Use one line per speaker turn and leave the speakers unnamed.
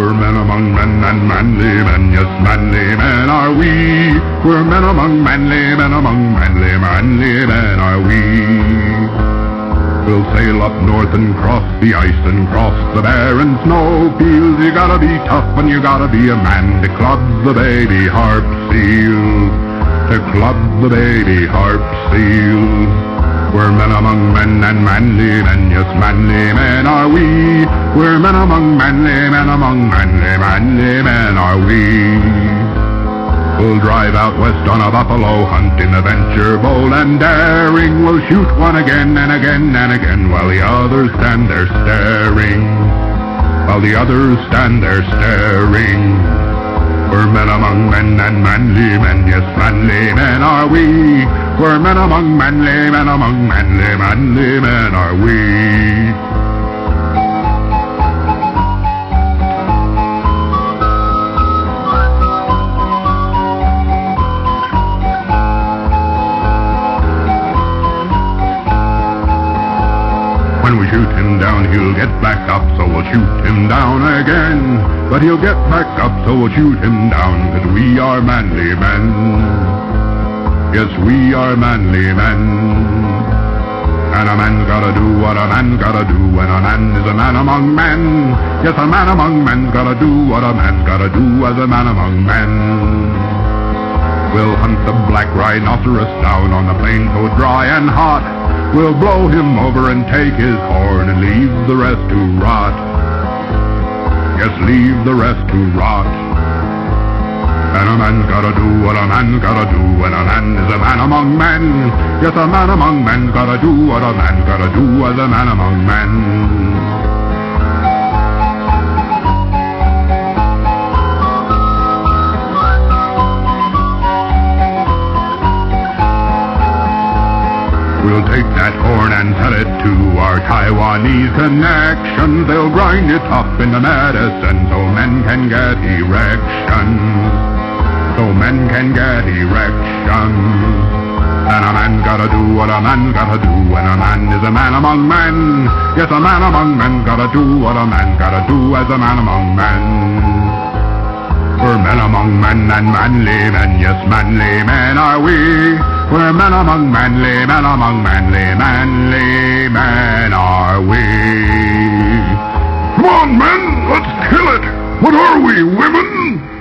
men among men and manly men, yes, manly men are we. We're men among manly men among manly, manly men are we. We'll sail up north and cross the ice and cross the barren snow fields. You gotta be tough and you gotta be a man to club the baby harp seal. To club the baby harp seal. We're men among men and manly men, yes, manly men are we. We're men among manly eh, men among manly, eh, manly eh, men are we. We'll drive out west on a buffalo hunt in the venture bold and daring. We'll shoot one again and again and again while the others stand there staring. While the others stand there staring. We're men among men and manly men, yes, manly men are we. We're men among manly men among manly, manly men are we. When we shoot him down, he'll get back up, so we'll shoot him down again. But he'll get back up, so we'll shoot him down, cause we are manly men. Yes, we are manly men. And a man's gotta do what a man's gotta do, and a man is a man among men. Yes, a man among men's gotta do what a man's gotta do as a man among men. We'll hunt the black rhinoceros down on the plain so dry and hot. We'll blow him over and take his horn and leave the rest to rot. Yes, leave the rest to rot. And a man's gotta do what a man's gotta do, and a man is a man among men. Yes, a man among men's gotta do what a man's gotta do as a man among men. We'll take that horn and sell it to our Taiwanese connections. They'll grind it up into medicine so men can get erections. So men can get erections. And a man's gotta do what a man's gotta do, and a man is a man among men. Yes, a man among men gotta do what a man's gotta do as a man among men. We're men among men and manly men, yes, manly men are we. We're men among manly, men among manly, manly men are we.
Come on, men, let's kill it. What are we, women?